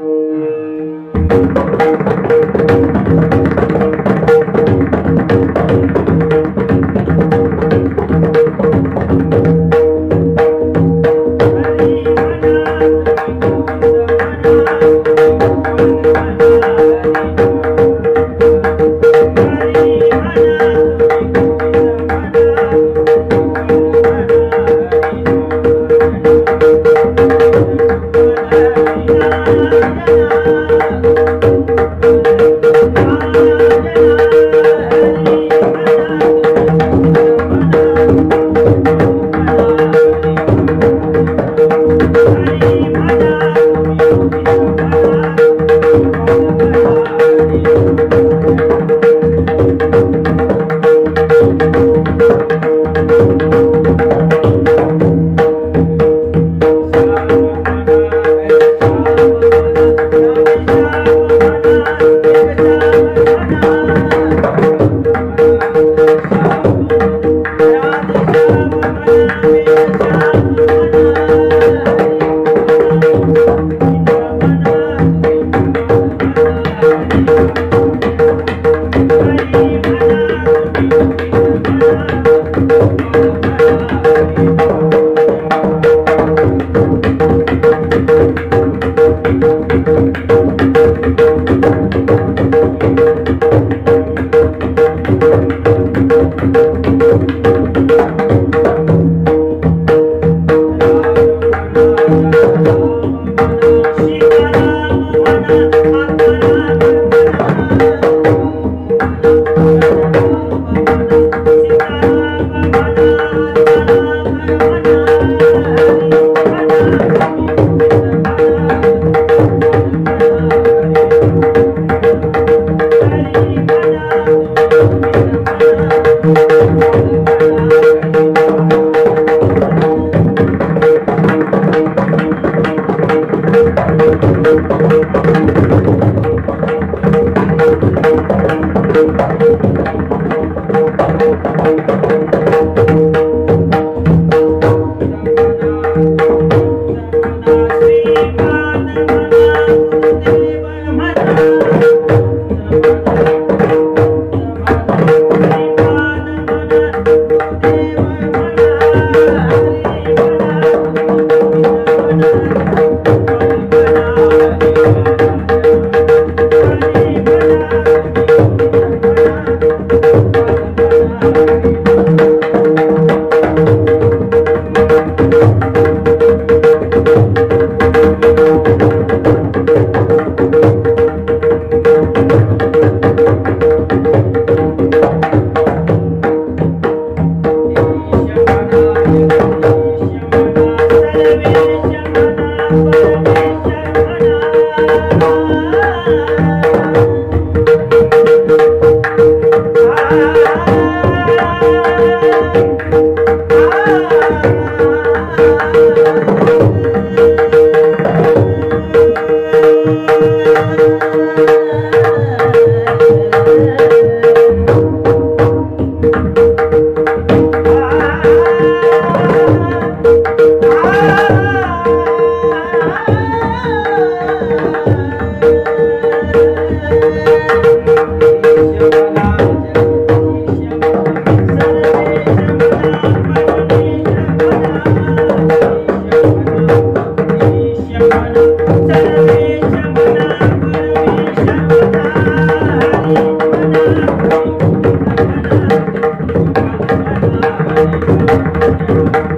Thank you. ¿Qué Thank you. Thank you.